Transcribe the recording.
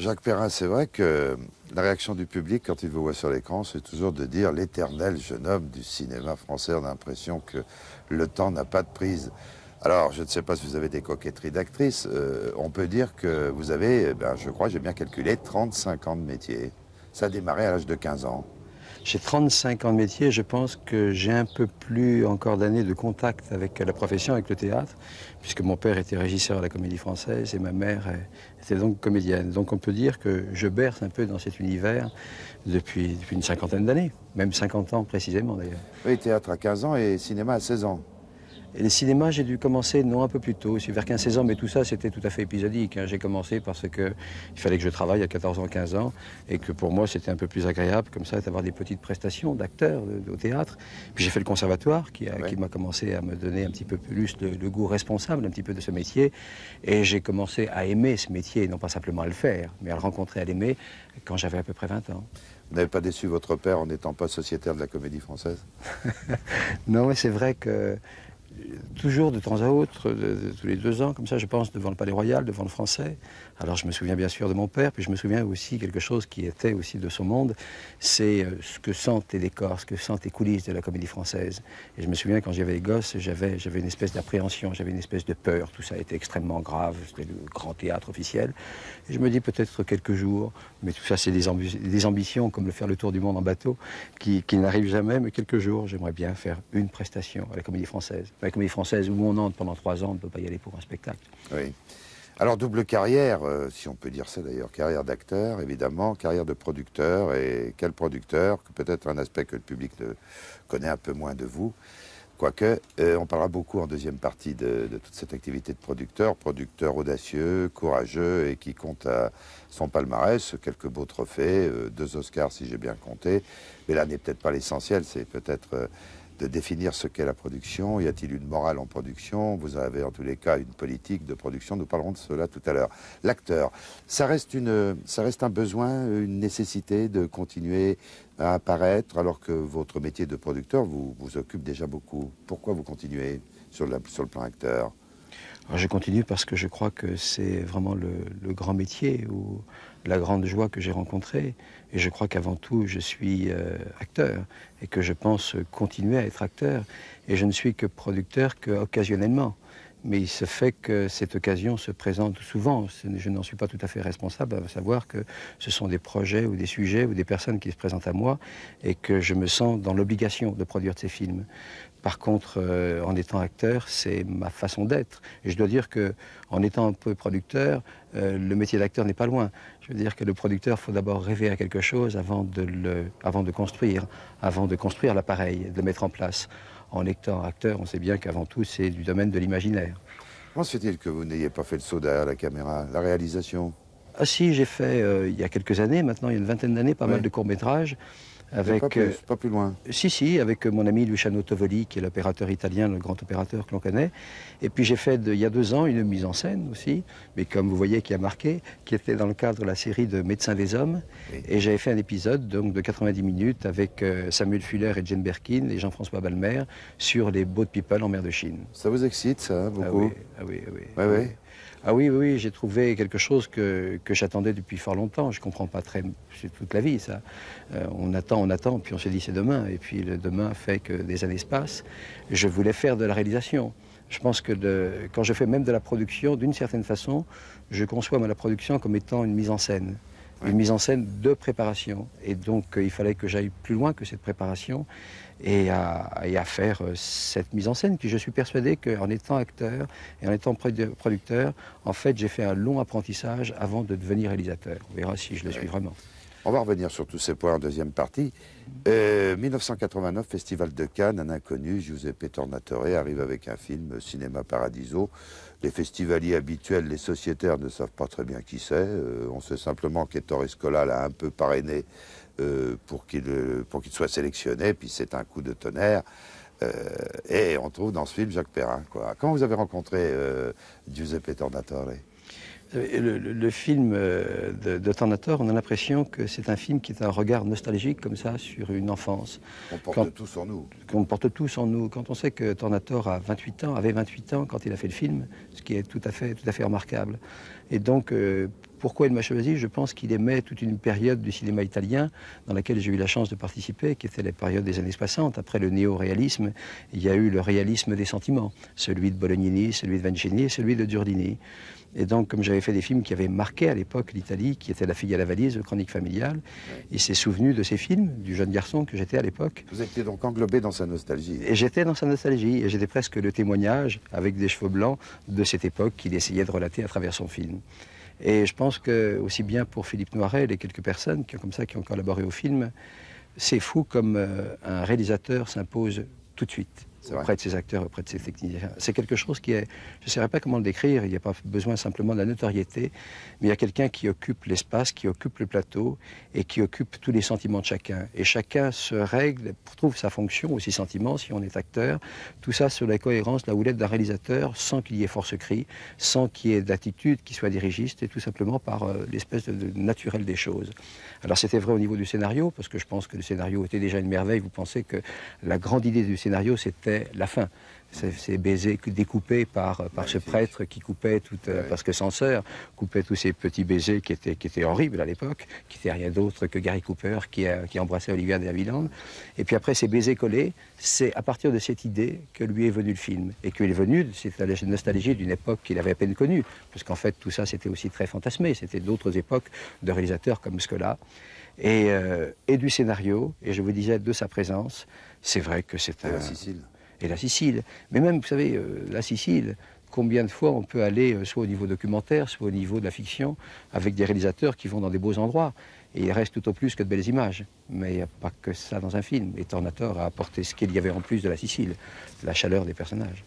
Jacques Perrin, c'est vrai que la réaction du public quand il vous voit sur l'écran, c'est toujours de dire l'éternel jeune homme du cinéma français. On a l'impression que le temps n'a pas de prise. Alors, je ne sais pas si vous avez des coquetteries d'actrice. Euh, on peut dire que vous avez, ben, je crois, j'ai bien calculé, 35 ans de métier. Ça a démarré à l'âge de 15 ans. J'ai 35 ans de métier, je pense que j'ai un peu plus encore d'années de contact avec la profession, avec le théâtre, puisque mon père était régisseur à la Comédie Française et ma mère était donc comédienne. Donc on peut dire que je berce un peu dans cet univers depuis, depuis une cinquantaine d'années, même 50 ans précisément d'ailleurs. Oui, théâtre à 15 ans et cinéma à 16 ans. Et le cinéma, j'ai dû commencer non un peu plus tôt, vers 15-16 ans, mais tout ça c'était tout à fait épisodique. Hein. J'ai commencé parce qu'il fallait que je travaille à 14 ans, 15 ans, et que pour moi c'était un peu plus agréable comme ça d'avoir des petites prestations d'acteurs au théâtre. Puis j'ai fait le conservatoire qui, m'a commencé à me donner un petit peu plus le, goût responsable un petit peu de ce métier, et j'ai commencé à aimer ce métier, non pas simplement à le faire, mais à le rencontrer, à l'aimer quand j'avais à peu près 20 ans. Vous n'avez pas déçu votre père en n'étant pas sociétaire de la comédie française? Non, mais c'est vrai que toujours de temps à autre, tous les deux ans, comme ça, je pense, devant le Palais Royal, devant le Français. Alors je me souviens bien sûr de mon père, puis je me souviens aussi quelque chose qui était aussi de son monde, c'est euh, ce que sentent les décors, ce que sentent les coulisses de la comédie française. Et je me souviens quand j'avais les gosses, j'avais, j'avais une espèce d'appréhension, j'avais une espèce de peur, tout ça était extrêmement grave, c'était le grand théâtre officiel. Et je me dis peut-être quelques jours, mais tout ça c'est des, ambitions comme le faire le tour du monde en bateau, qui, qui n'arrivent jamais, mais quelques jours j'aimerais bien faire une prestation à la comédie française. La comédie française où on entre pendant trois ans, on ne peut pas y aller pour un spectacle. Oui. Alors double carrière, euh, si on peut dire ça d'ailleurs, carrière d'acteur évidemment, carrière de producteur, et quel producteur, peut-être un aspect que le public connaît un peu moins de vous, quoique euh, on parlera beaucoup en deuxième partie de, toute cette activité de producteur, producteur audacieux, courageux et qui compte à son palmarès quelques beaux trophées, euh, deux Oscars si j'ai bien compté, mais là n'est peut-être pas l'essentiel, c'est peut-être de définir ce qu'est la production. Y a-t-il une morale en production? Vous avez en tous les cas une politique de production. Nous parlerons de cela tout à l'heure. L'acteur, ça reste un besoin, une nécessité de continuer à apparaître alors que votre métier de producteur vous, occupe déjà beaucoup. Pourquoi vous continuez sur le plan acteur? Je continue parce que je crois que c'est vraiment le, le, grand métier ou la grande joie que j'ai rencontrée. Et je crois qu'avant tout, je suis euh, acteur et que je pense continuer à être acteur. Et je ne suis que producteur qu'occasionnellement. Mais il se fait que cette occasion se présente souvent. Je n'en suis pas tout à fait responsable, à savoir que ce sont des projets ou des sujets ou des personnes qui se présentent à moi et que je me sens dans l'obligation de produire ces films. Par contre, euh, en étant acteur, c'est ma façon d'être. Et je dois dire que, en étant un peu producteur, euh, le métier d'acteur n'est pas loin. Je veux dire que le producteur, faut d'abord rêver à quelque chose avant de le, avant de construire, avant de construire l'appareil, de le mettre en place. En étant acteur, on sait bien qu'avant tout, c'est du domaine de l'imaginaire. Comment se fait-il que vous n'ayez pas fait le saut derrière la caméra, la réalisation? Ah si, j'ai fait euh, il y a quelques années, maintenant il y a une vingtaine d'années, pas mal de courts-métrages. Avec, pas, plus, euh, pas plus loin. Si, si, avec mon ami Luciano Tovoli, qui est l'opérateur italien, le grand opérateur que l'on connaît. Et puis j'ai fait, il y a deux ans, une mise en scène aussi, mais comme vous voyez, qui a marqué, qui était dans le cadre de la série de Médecins des Hommes. Et j'avais fait un épisode donc, de 90 minutes avec euh, Samuel Fuller et Jane Berkin et Jean-François Balmer sur les boat people en mer de Chine. Ça vous excite, ça, beaucoup? Ah oui, ah oui. oui. Ah oui, oui, j'ai trouvé quelque chose que, que j'attendais depuis fort longtemps. Je ne comprends pas très... C'est toute la vie, ça. Euh, on attend, on attend, puis on se dit c'est demain. Et puis le demain fait que des années se passent. Je voulais faire de la réalisation. Je pense que de, quand je fais même de la production, d'une certaine façon, je conçois la production comme étant une mise en scène une mise en scène de préparation. Et donc, euh, il fallait que j'aille plus loin que cette préparation et à, et à, faire euh, cette mise en scène. Puis je suis persuadé qu'en étant acteur et en étant producteur, en fait, j'ai fait un long apprentissage avant de devenir réalisateur. On verra si je le suis vraiment. On va revenir sur tous ces points en deuxième partie. 1989, euh, Festival de Cannes, un inconnu, Giuseppe Tornatore, arrive avec un film, Cinéma Paradiso. Les festivaliers habituels, les sociétaires ne savent pas très bien qui c'est. Euh, on sait simplement qu'Ettore Scola l'a un peu parrainé euh, pour qu'il soit sélectionné, puis c'est un coup de tonnerre. et on trouve dans ce film Jacques Perrin. Quoi. Quand vous avez rencontré Giuseppe Tornatore? Le, film euh, de, de Tornator, on a l'impression que c'est un film qui est un regard nostalgique comme ça sur une enfance. On porte tous en nous. Qu'on porte tous en nous. Quand on sait que Tornator a 28 ans, avait 28 ans quand il a fait le film, ce qui est tout à fait, tout à fait remarquable. Et donc, euh, Pourquoi il m'a choisi Je pense qu'il aimait toute une période du cinéma italien dans laquelle j'ai eu la chance de participer, qui était la période des années 60. Après le néo-réalisme, il y a eu le réalisme des sentiments, celui de Bolognini, celui de Vancini et celui de Giordini. Et donc, comme j'avais fait des films qui avaient marqué à l'époque l'Italie, qui était La fille à la valise, le Chronique familiale, il s'est souvenu de ces films, du jeune garçon que j'étais à l'époque. Vous étiez donc englobé dans sa nostalgie. Et j'étais dans sa nostalgie, et j'étais presque le témoignage, avec des cheveux blancs, de cette époque qu'il essayait de relater à travers son film. Et je pense que, aussi bien pour Philippe Noiret et quelques personnes qui ont, comme ça, qui ont collaboré au film, c'est fou comme euh, un réalisateur s'impose tout de suite auprès de ses acteurs, auprès de ses techniciens. C'est quelque chose qui est, je ne saurais pas comment le décrire, il n'y a pas besoin simplement de la notoriété, mais il y a quelqu'un qui occupe l'espace, qui occupe le plateau et qui occupe tous les sentiments de chacun. Et chacun se règle, trouve sa fonction ou ses sentiments si on est acteur. Tout ça sur la cohérence, la houlette d'un réalisateur, sans qu'il y ait force cri, sans qu'il y ait d'attitude qui soit dirigiste, et tout simplement par euh, l'espèce de, naturel des choses. Alors c'était vrai au niveau du scénario, parce que je pense que le scénario était déjà une merveille. Vous pensez que la grande idée du scénario, c'était la fin. Ces baisers découpés par, par ce prêtre qui coupait tout, euh, parce que Censeur coupait tous ces petits baisers qui étaient, qui étaient horribles à l'époque, qui n'étaient rien d'autre que Gary Cooper qui, qui embrassait Olivia de Havilland. Et puis après ces baisers collés, c'est à partir de cette idée que lui est venu le film. Et qu'il est venu, c'est la nostalgie d'une époque qu'il avait à peine connue. Parce qu'en fait, tout ça, c'était aussi très fantasmé. C'était d'autres époques de réalisateurs comme Scola. Et, euh, et du scénario, et je vous disais de sa présence, c'est vrai que c'est un... La Sicile et la Sicile. Mais même, vous savez, euh, la Sicile, combien de fois on peut aller, euh, soit au niveau documentaire, soit au niveau de la fiction, avec des réalisateurs qui vont dans des beaux endroits. Et il reste tout au plus que de belles images. Mais il n'y a pas que ça dans un film. Et Tornator a apporté ce qu'il y avait en plus de la Sicile, la chaleur des personnages.